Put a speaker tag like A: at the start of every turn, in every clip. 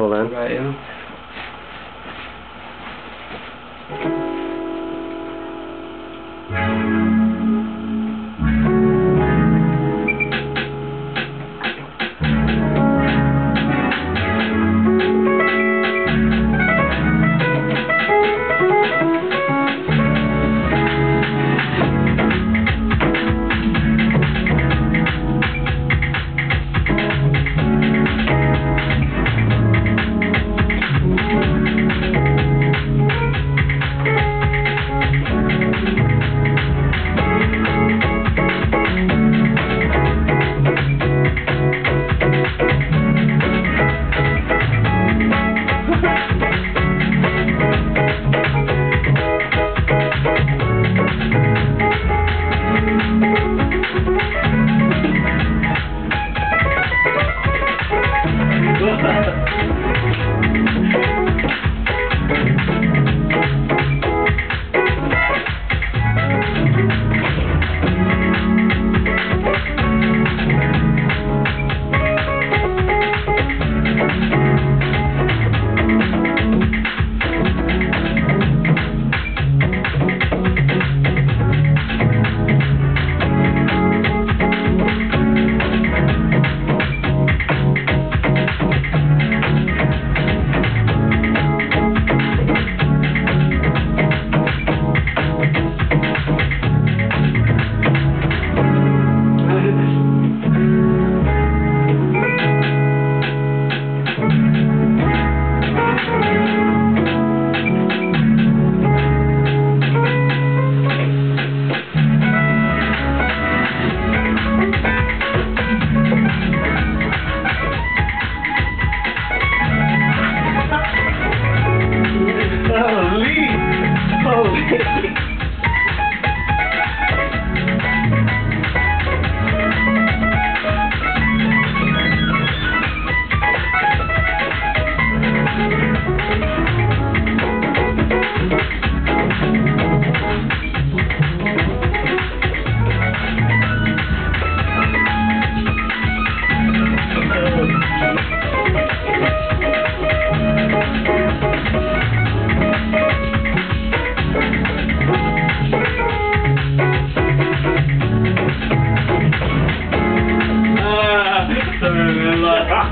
A: Hold on.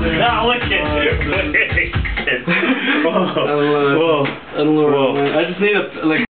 B: Ah, look at
C: I don't know.
B: Whoa.
C: I don't know.
B: Whoa.
C: I just need a like.